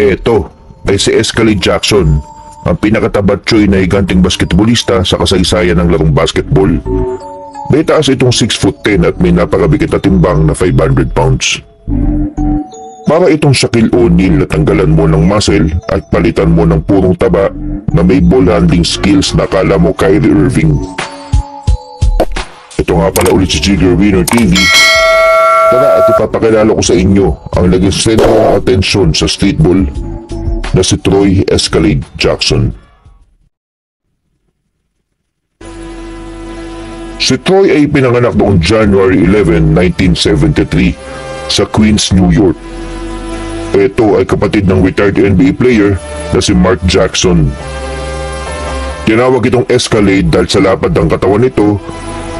Ito ay si Escalade Jackson, ang pinakatabatsoy na higanting basketbolista sa kasaysayan ng larong basketball. May taas itong 6 foot 10 at may napakabigit na timbang na 500 pounds. Para itong Shaquille O'Neal na tanggalan mo ng muscle at palitan mo ng purong taba na may ball handling skills na akala mo Kyrie Irving. Ito nga pala ulit si Jigger Winner TV. Tara at ipapakilala ko sa inyo ang naging sentro ng atensyon sa streetball na si Troy Escalade Jackson. Si Troy ay pinanganak noong January 11, 1973 sa Queens, New York. Ito ay kapatid ng retired NBA player na si Mark Jackson. Tinawag itong Escalade dahil sa lapad ng katawan nito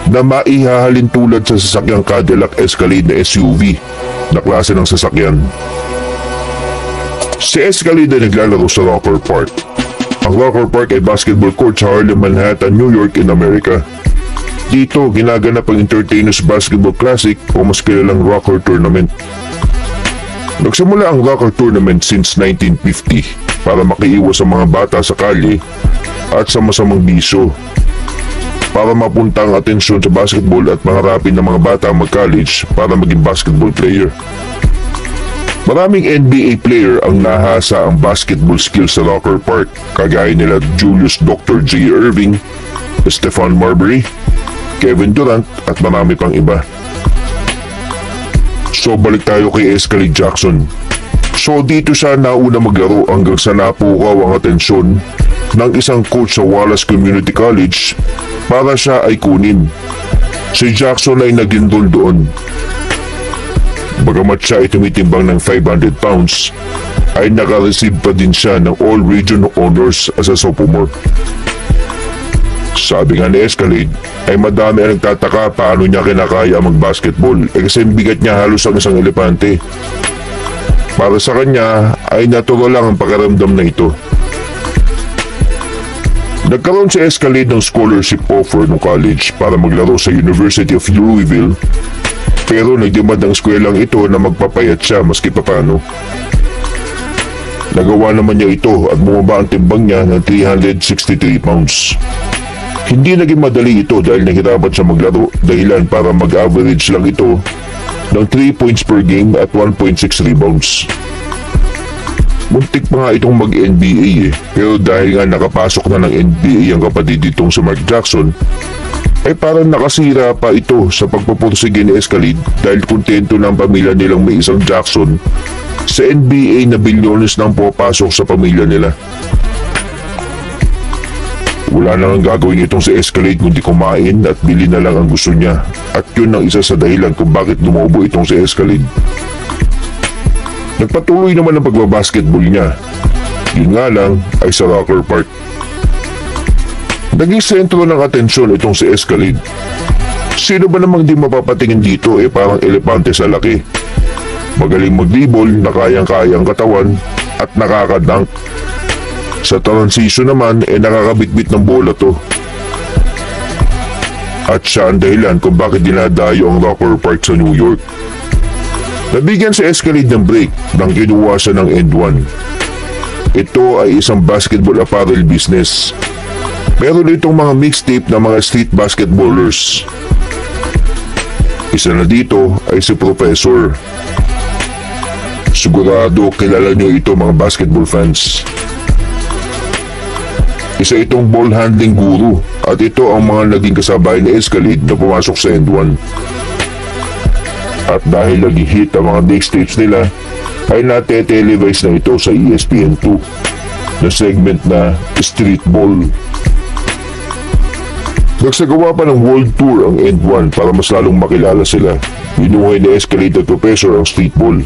na maihahalin tulad sa sasakyang Cadillac Escalade na SUV na klase ng sasakyan. Si Escalade ay naglalaro sa Rocker Park. Ang Rocker Park ay basketball court sa Harlem, Manhattan, New York in America. Dito, ginaganap ang Entertainers Basketball Classic o mas kilalang Rocker Tournament. Nagsimula ang Rocker Tournament since 1950 para makiiwas sa mga bata sa kalye at sa masamang bisyo para mapunta ang atensyon sa basketball at maharapin ng mga bata mag-college para maging basketball player. Maraming NBA player ang nahasa ang basketball skills sa Rocker Park, kagaya nila Julius Dr. J. Irving, Stephon Marbury, Kevin Durant at marami pang iba. So balik tayo kay Escalade Jackson. So dito siya nauna maglaro hanggang sa napukaw ang atensyon ng isang coach sa Wallace Community College para siya ay kunin. Si Jackson ay nag-enroll doon. Bagamat siya ay tumitimbang ng 500 pounds, ay nakareceive pa din siya ng All-Region Honors as a sophomore. Sabi nga ni Escalade, ay madami ang nagtataka paano niya kinakaya mag-basketball eh kasi bigat niya halos ang isang elepante. Para sa kanya ay natural lang ang pakiramdam na ito. Nagkaroon si Escalade ng scholarship offer ng college para maglaro sa University of Louisville pero nagdemand ang skwelang ito na magpapayat siya maski papano. Nagawa naman niya ito at bumaba ang timbang niya ng 363 pounds. Hindi naging madali ito dahil nahirapan siya maglaro dahilan para mag-average lang ito ng 3 points per game at 1.6 rebounds. Muntik pa nga itong mag-NBA eh, pero dahil nga nakapasok na ng NBA ang kapatid itong si Mark Jackson, ay parang nakasira pa ito sa pagpapursige ni Escalade dahil kontento ng pamilya nilang may isang Jackson sa NBA na bilyones nang pupasok sa pamilya nila. Wala na ang gagawin itong si Escalade kundi kumain at bili na lang ang gusto niya. At yun ang isa sa dahilan kung bakit lumobo itong si Escalade. Nagpatuloy naman ang pagbabasketball niya. Yun nga lang ay sa Rocker Park. Naging sentro ng atensyon itong si Escalade. Sino ba namang di mapapatingin dito eh parang elepante sa laki. Magaling maglibol na kayang-kayang katawan at nakakadunk sa transition naman eh, nakakabitbit ng bola to. At siya ang dahilan kung bakit dinadayo ang Rocker Park sa New York. Nabigyan si Escalade ng break nang kinuha siya ng end one. Ito ay isang basketball apparel business. Meron itong mga mixtape na mga street basketballers. Isa na dito ay si Professor. Sigurado kilala niyo ito mga basketball fans. Isa itong ball handling guru at ito ang mga naging kasabay ni Escalade na pumasok sa end 1. At dahil naging hit ang mga mixtapes nila, ay nate-televise na ito sa ESPN2 na segment na Street Ball. Nagsagawa pa ng world tour ang End 1 para mas lalong makilala sila. Binuhay ni Escalade at Professor ang Street Ball.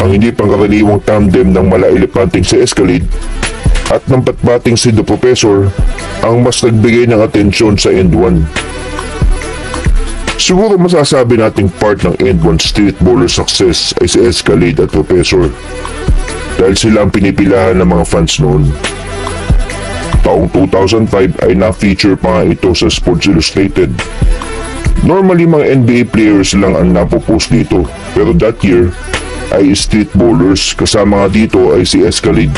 Ang hindi pangkaraniwang tandem ng mala si Escalade at ng patbating si The Professor ang mas nagbigay ng atensyon sa End 1. Siguro masasabi nating part ng End 1 street baller success ay si Escalade at Professor dahil sila ang pinipilahan ng mga fans noon. Taong 2005 ay na-feature pa nga ito sa Sports Illustrated. Normally mga NBA players lang ang napopost dito pero that year ay street bowlers kasama nga dito ay si Escalade.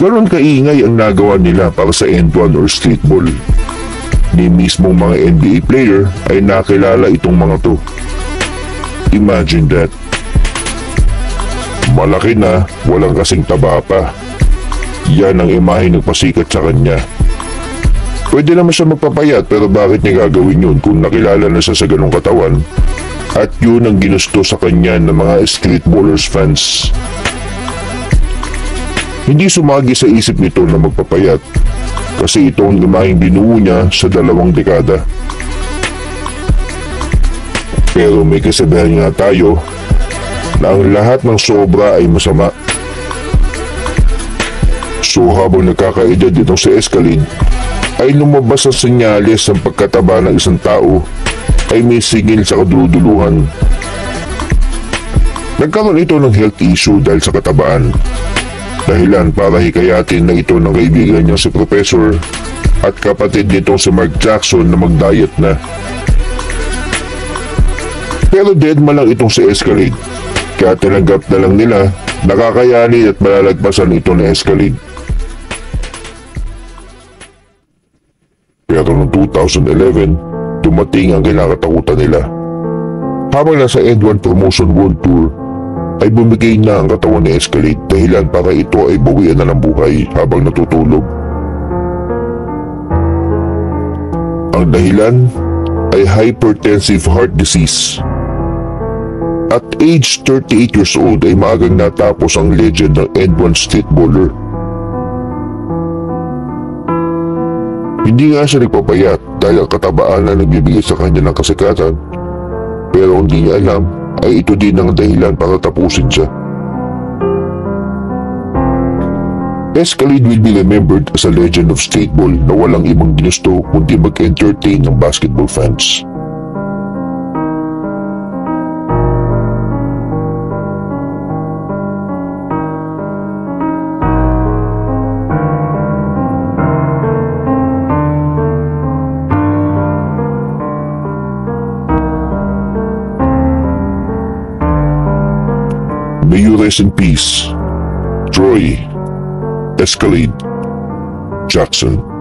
Ganon kaingay ang nagawa nila para sa end one or street ball. Ni mismong mga NBA player ay nakilala itong mga to. Imagine that. Malaki na, walang kasing taba pa. Yan ang imahe nagpasikat sa kanya. Pwede naman siya magpapayat pero bakit niya gagawin yun kung nakilala na siya sa ganong katawan? At yun ang ginusto sa kanya ng mga street ballers fans. Hindi sumagi sa isip nito na magpapayat kasi ito ang imaheng binuo niya sa dalawang dekada. Pero may kasabihan nga tayo na ang lahat ng sobra ay masama. So habang nagkakaedad itong si Escalade, ay lumabas sa senyales ng pagkataba ng isang tao ay may singil sa kaduluduluhan. Nagkaroon ito ng health issue dahil sa katabaan. Dahilan para hikayatin na ito ng kaibigan niya si Professor at kapatid nitong si Mark Jackson na mag-diet na. Pero dead man lang itong si Escalade. Kaya tinanggap na lang nila nakakayanin at malalagpasan ito na Escalade. Pero noong 2011, dumating ang kinakatakutan nila. Habang nasa N1 Promotion World Tour, ay bumigay na ang katawan ni Escalade dahilan para ito ay bawian na ng buhay habang natutulog. Ang dahilan ay hypertensive heart disease. At age 38 years old ay maagang natapos ang legend ng N1 street bowler. Hindi nga siya nagpapayat dahil ang katabaan na nagbibigay sa kanya ng kasikatan. Pero hindi niya alam ay ito din ang dahilan para tapusin siya. Escalade will be remembered as a legend of streetball na walang ibang ginusto kundi mag-entertain ng basketball fans. Rest in peace. Troy Escalade. Jackson